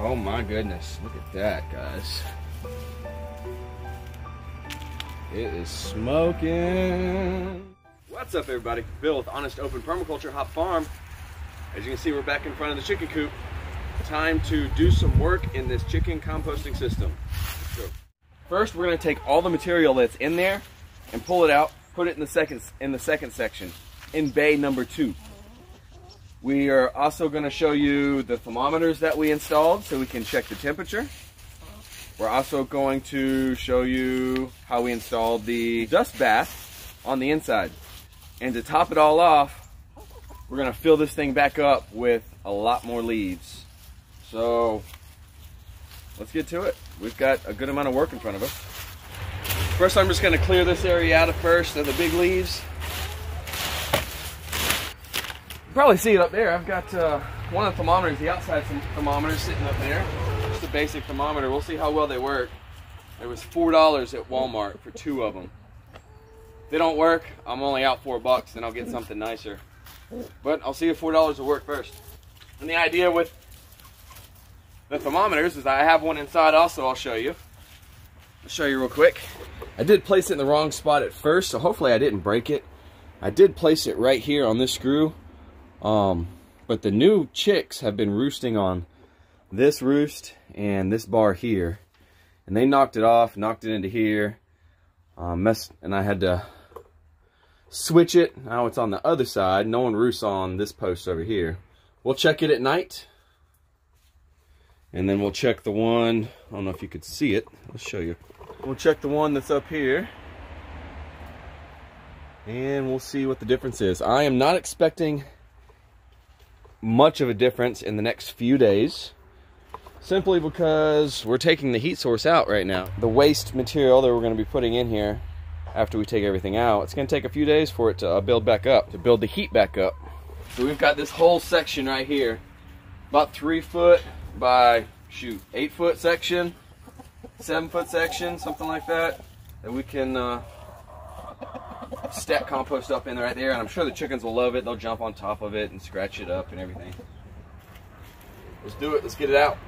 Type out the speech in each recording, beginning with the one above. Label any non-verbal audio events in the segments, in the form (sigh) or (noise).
Oh my goodness, look at that, guys. It is smoking. What's up, everybody? Bill with Honest Open Permaculture Hop Farm. As you can see, we're back in front of the chicken coop. Time to do some work in this chicken composting system. First, we're gonna take all the material that's in there and pull it out, put it in the second in the second section, in bay number two. We are also gonna show you the thermometers that we installed so we can check the temperature. We're also going to show you how we installed the dust bath on the inside. And to top it all off, we're gonna fill this thing back up with a lot more leaves. So let's get to it. We've got a good amount of work in front of us. First, I'm just gonna clear this area out of first of the big leaves. You probably see it up there. I've got uh, one of the thermometers, the outside thermometer sitting up there just a basic thermometer. We'll see how well they work. It was $4 at Walmart for two of them. If they don't work, I'm only out four bucks, then I'll get something nicer. But I'll see if $4 will work first. And the idea with the thermometers is I have one inside also I'll show you. I'll show you real quick. I did place it in the wrong spot at first, so hopefully I didn't break it. I did place it right here on this screw. Um, but the new chicks have been roosting on this roost and this bar here. And they knocked it off, knocked it into here. Um, messed, and I had to switch it. Now it's on the other side. No one roosts on this post over here. We'll check it at night. And then we'll check the one, I don't know if you could see it. I'll show you. We'll check the one that's up here. And we'll see what the difference is. I am not expecting much of a difference in the next few days simply because we're taking the heat source out right now. The waste material that we're going to be putting in here after we take everything out, it's going to take a few days for it to uh, build back up, to build the heat back up. So we've got this whole section right here, about three foot by, shoot, eight foot section, seven foot section, something like that, that we can uh, stack compost up in right there. And I'm sure the chickens will love it. They'll jump on top of it and scratch it up and everything. Let's do it. Let's get it out.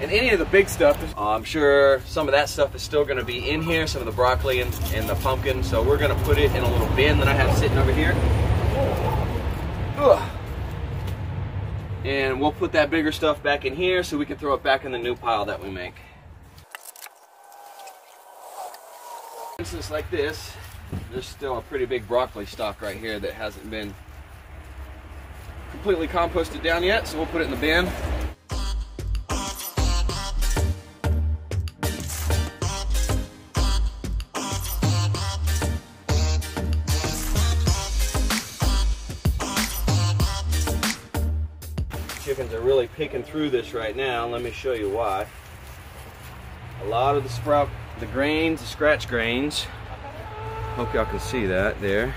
And any of the big stuff, I'm sure some of that stuff is still gonna be in here, some of the broccoli and, and the pumpkin. So we're gonna put it in a little bin that I have sitting over here. Ugh. And we'll put that bigger stuff back in here so we can throw it back in the new pile that we make. Instance, like this, there's still a pretty big broccoli stalk right here that hasn't been completely composted down yet, so we'll put it in the bin. chickens are really picking through this right now. Let me show you why. A lot of the sprout, the grains, the scratch grains, hope y'all can see that there.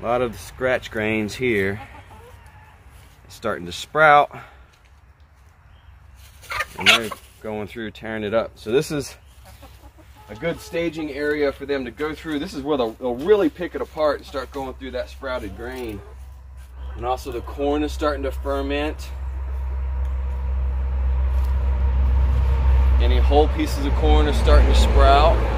A lot of the scratch grains here It's starting to sprout. And they're going through, tearing it up. So this is a good staging area for them to go through. This is where they'll, they'll really pick it apart and start going through that sprouted grain. And also the corn is starting to ferment. Any whole pieces of corn are starting to sprout.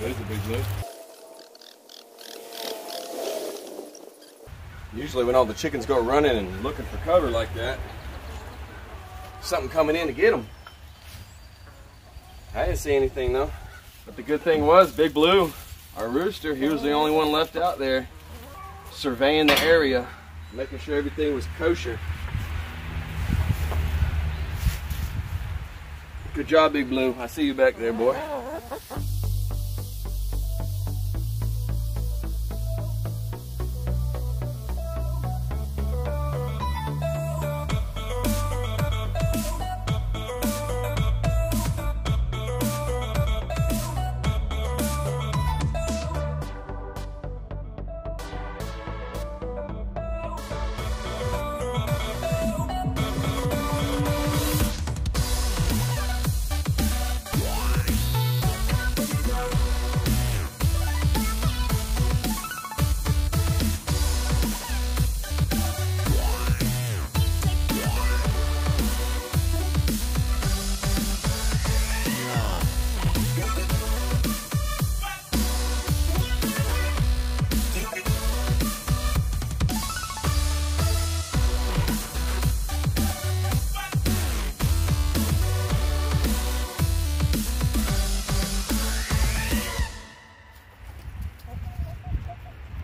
There's a big. Usually when all the chickens go running and looking for cover like that, something coming in to get them. I didn't see anything though. But the good thing was Big Blue our rooster, he was the only one left out there surveying the area, making sure everything was kosher. Good job, Big Blue. I see you back there, boy.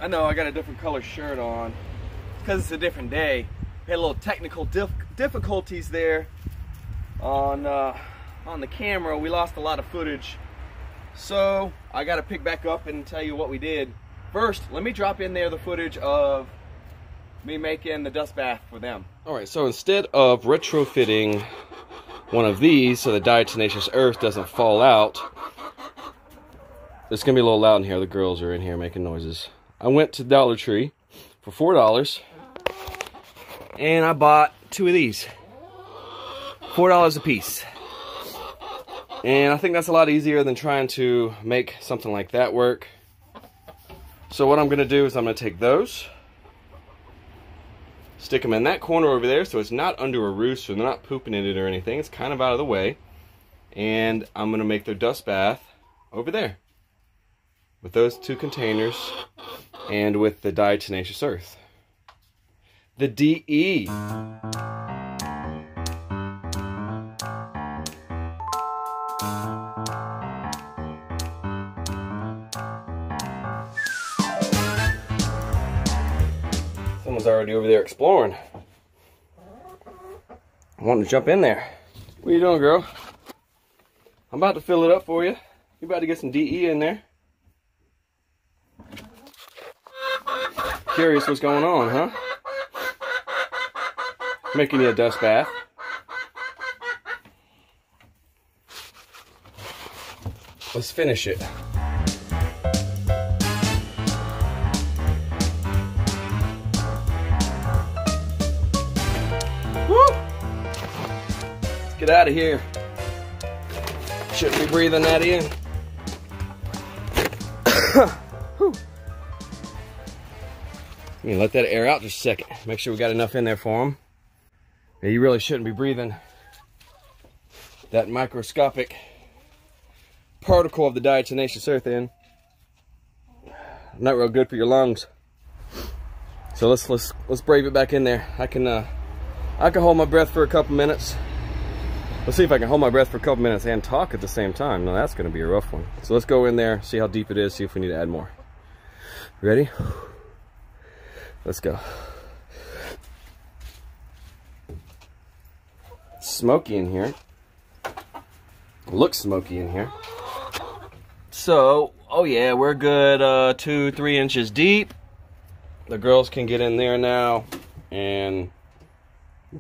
I know I got a different color shirt on because it's a different day. Had a little technical dif difficulties there on uh, on the camera. We lost a lot of footage. So I got to pick back up and tell you what we did. First, let me drop in there the footage of me making the dust bath for them. All right, so instead of retrofitting one of these so the diatomaceous earth doesn't fall out, it's gonna be a little loud in here. The girls are in here making noises. I went to Dollar Tree for four dollars and I bought two of these. Four dollars a piece. And I think that's a lot easier than trying to make something like that work. So what I'm gonna do is I'm gonna take those, stick them in that corner over there so it's not under a roost so they're not pooping in it or anything. It's kind of out of the way. And I'm gonna make their dust bath over there with those two containers and with the diatomaceous earth. The DE. Someone's already over there exploring. I want to jump in there. What are you doing, girl? I'm about to fill it up for you. You about to get some DE in there. Curious what's going on, huh? Making you a dust bath. Let's finish it. Woo! Let's get out of here. Shouldn't be breathing that in. You let that air out just a second. Make sure we got enough in there for them. Yeah, you really shouldn't be breathing that microscopic particle of the diatomaceous earth in. Not real good for your lungs. So let's let's let's brave it back in there. I can uh, I can hold my breath for a couple minutes. Let's see if I can hold my breath for a couple minutes and talk at the same time. Now that's going to be a rough one. So let's go in there, see how deep it is, see if we need to add more. Ready? Let's go. smoky in here. Looks smoky in here. So, oh yeah, we're good uh, two, three inches deep. The girls can get in there now and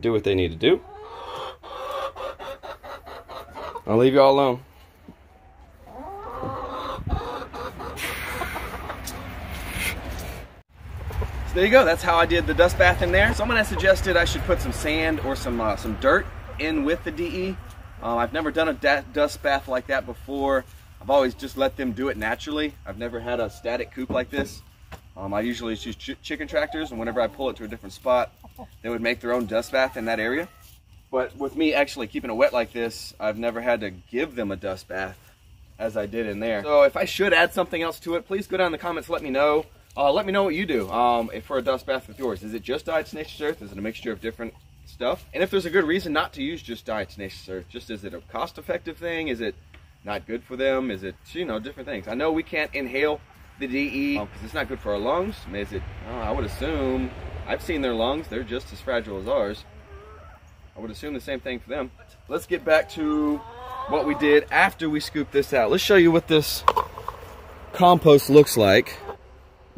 do what they need to do. I'll leave you all alone. There you go. That's how I did the dust bath in there. Someone has suggested I should put some sand or some uh, some dirt in with the DE. Um, I've never done a dust bath like that before. I've always just let them do it naturally. I've never had a static coop like this. Um, I usually use ch chicken tractors, and whenever I pull it to a different spot, they would make their own dust bath in that area. But with me actually keeping it wet like this, I've never had to give them a dust bath as I did in there. So if I should add something else to it, please go down in the comments, let me know. Uh, let me know what you do um, for a dust bath with yours. Is it just diatomaceous earth? Is it a mixture of different stuff? And if there's a good reason not to use just diatomaceous earth, just is it a cost-effective thing? Is it not good for them? Is it, you know, different things? I know we can't inhale the DE because um, it's not good for our lungs. Is it? I would assume. I've seen their lungs; they're just as fragile as ours. I would assume the same thing for them. Let's get back to what we did after we scooped this out. Let's show you what this compost looks like.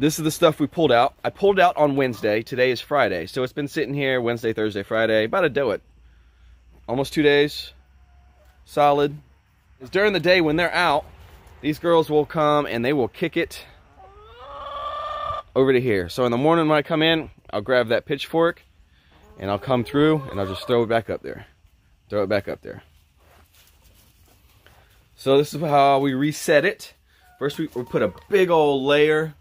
This is the stuff we pulled out. I pulled out on Wednesday. Today is Friday. So it's been sitting here Wednesday, Thursday, Friday. About a do it. Almost two days. Solid. It's during the day when they're out, these girls will come and they will kick it over to here. So in the morning when I come in, I'll grab that pitchfork and I'll come through and I'll just throw it back up there. Throw it back up there. So this is how we reset it. First we, we put a big old layer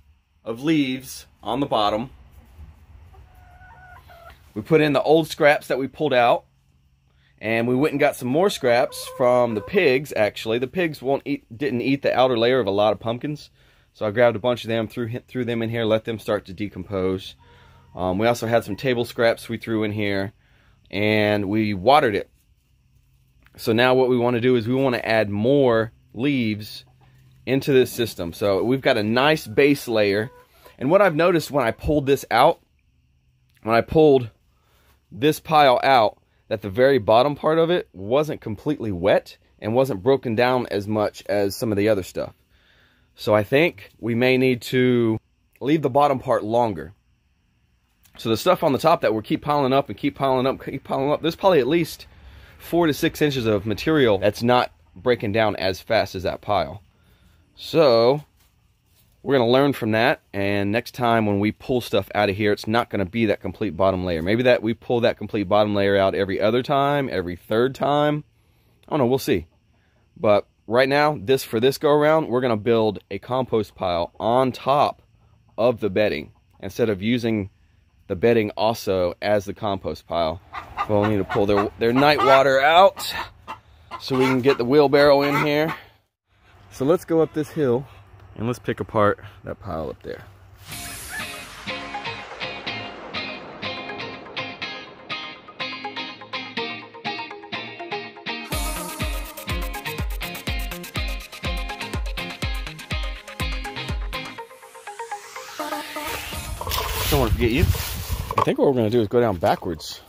of leaves on the bottom. We put in the old scraps that we pulled out. And we went and got some more scraps from the pigs, actually. The pigs won't eat, didn't eat the outer layer of a lot of pumpkins. So I grabbed a bunch of them, threw, threw them in here, let them start to decompose. Um, we also had some table scraps we threw in here. And we watered it so now what we want to do is we want to add more leaves into this system. So we've got a nice base layer. And what I've noticed when I pulled this out, when I pulled this pile out, that the very bottom part of it wasn't completely wet and wasn't broken down as much as some of the other stuff. So I think we may need to leave the bottom part longer. So the stuff on the top that we keep piling up and keep piling up, keep piling up, there's probably at least four to six inches of material that's not breaking down as fast as that pile. So we're going to learn from that. And next time when we pull stuff out of here, it's not going to be that complete bottom layer. Maybe that we pull that complete bottom layer out every other time, every third time. I don't know. We'll see. But right now, this for this go around, we're going to build a compost pile on top of the bedding instead of using the bedding also as the compost pile. We'll need to pull their, their night water out so we can get the wheelbarrow in here. So let's go up this hill and let's pick apart that pile up there. Don't want to forget you. I think what we're going to do is go down backwards.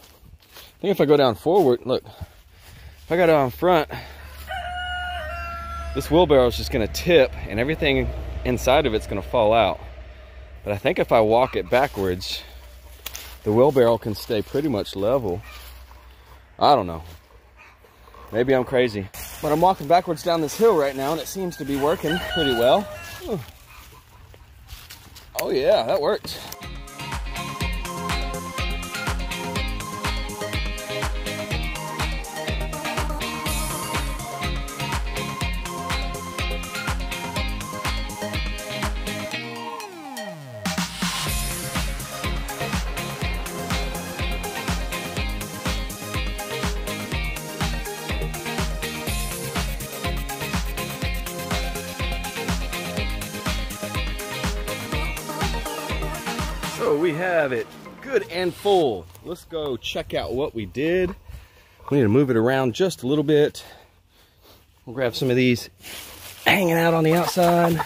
I think if I go down forward, look, if I go down front, this wheelbarrow is just gonna tip and everything inside of it's gonna fall out. But I think if I walk it backwards, the wheelbarrow can stay pretty much level. I don't know. Maybe I'm crazy. But I'm walking backwards down this hill right now and it seems to be working pretty well. Oh yeah, that worked. We have it good and full. Let's go check out what we did. We need to move it around just a little bit. We'll grab some of these hanging out on the outside.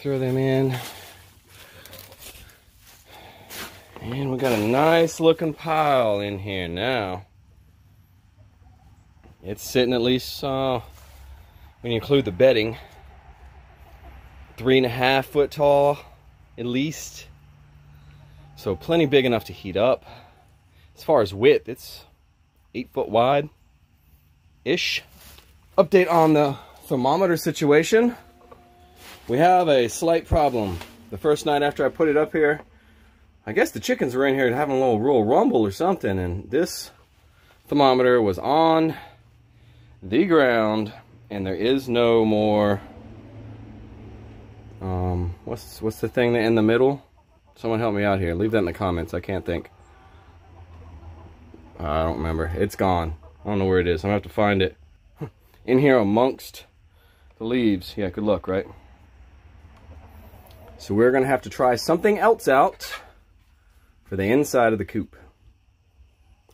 Throw them in. And we got a nice looking pile in here now. It's sitting at least, uh, when you include the bedding, three and a half foot tall at least. So plenty big enough to heat up. As far as width, it's eight foot wide-ish. Update on the thermometer situation. We have a slight problem. The first night after I put it up here, I guess the chickens were in here having a little real rumble or something, and this thermometer was on the ground, and there is no more um, what's what's the thing in the middle? Someone help me out here. Leave that in the comments. I can't think. I don't remember. It's gone. I don't know where it is. I'm gonna have to find it. (laughs) in here amongst the leaves. Yeah, good luck, right? So we're gonna have to try something else out for the inside of the coop.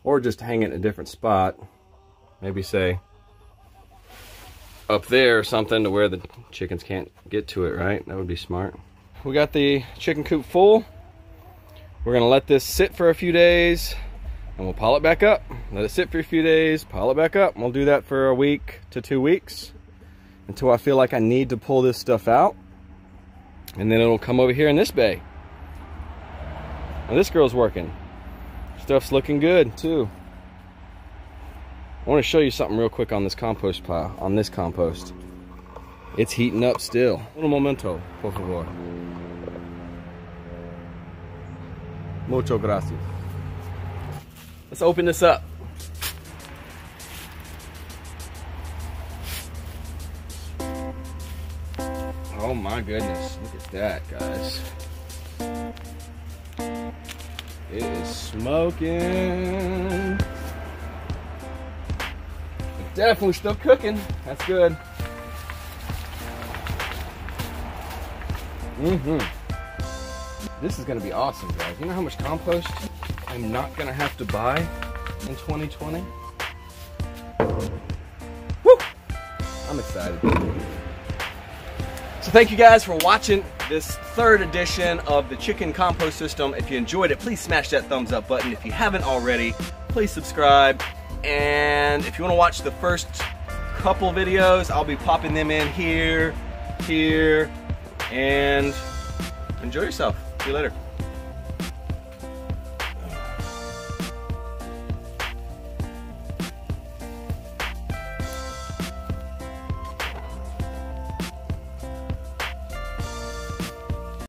Or just hang it in a different spot. Maybe say up there or something to where the chickens can't get to it, right? That would be smart. We got the chicken coop full. We're gonna let this sit for a few days and we'll pile it back up. Let it sit for a few days, pile it back up. We'll do that for a week to two weeks until I feel like I need to pull this stuff out. And then it'll come over here in this bay. And this girl's working. Stuff's looking good too. I want to show you something real quick on this compost pile, on this compost. It's heating up still. Un momento, por favor. Mucho gracias. Let's open this up. Oh my goodness, look at that, guys. It is smoking. Definitely still cooking. That's good. Mm-hmm. This is gonna be awesome, guys. You know how much compost I'm not gonna have to buy in 2020? Woo! I'm excited. So thank you guys for watching this third edition of the chicken compost system. If you enjoyed it, please smash that thumbs up button. If you haven't already, please subscribe. And if you want to watch the first couple videos, I'll be popping them in here, here, and enjoy yourself. See you later.